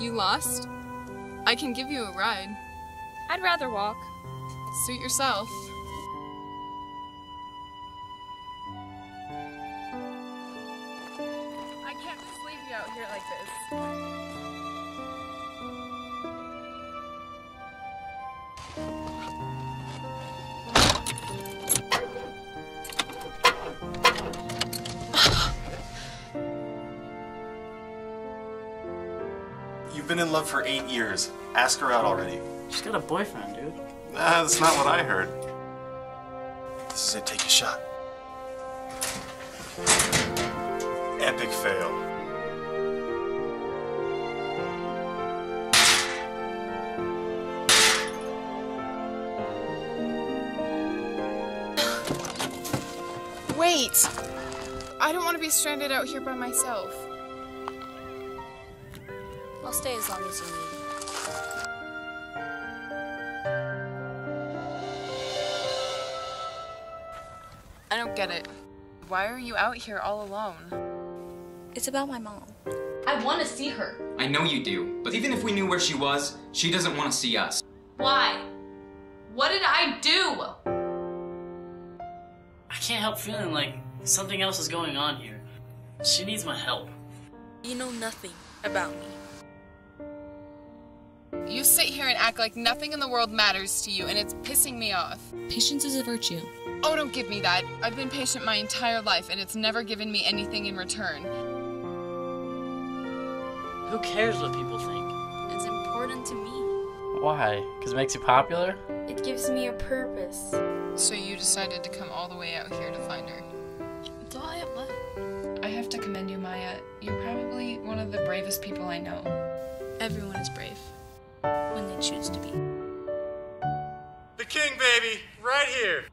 you lost? I can give you a ride. I'd rather walk. Suit yourself. I can't just leave you out here like this. You've been in love for eight years. Ask her out already. She's got a boyfriend, dude. Nah, that's not what I heard. This is it. Take a shot. Epic fail. Wait! I don't want to be stranded out here by myself. I'll stay as long as you need. I don't get it. Why are you out here all alone? It's about my mom. I want to see her. I know you do, but even if we knew where she was, she doesn't want to see us. Why? What did I do? I can't help feeling like something else is going on here. She needs my help. You know nothing about me. You sit here and act like nothing in the world matters to you, and it's pissing me off. Patience is a virtue. Oh, don't give me that. I've been patient my entire life, and it's never given me anything in return. Who cares what people think? It's important to me. Why? Because it makes you popular? It gives me a purpose. So you decided to come all the way out here to find her. Do I have what? I have to commend you, Maya. You're probably one of the bravest people I know. Everyone is brave when they choose to be. The king, baby! Right here!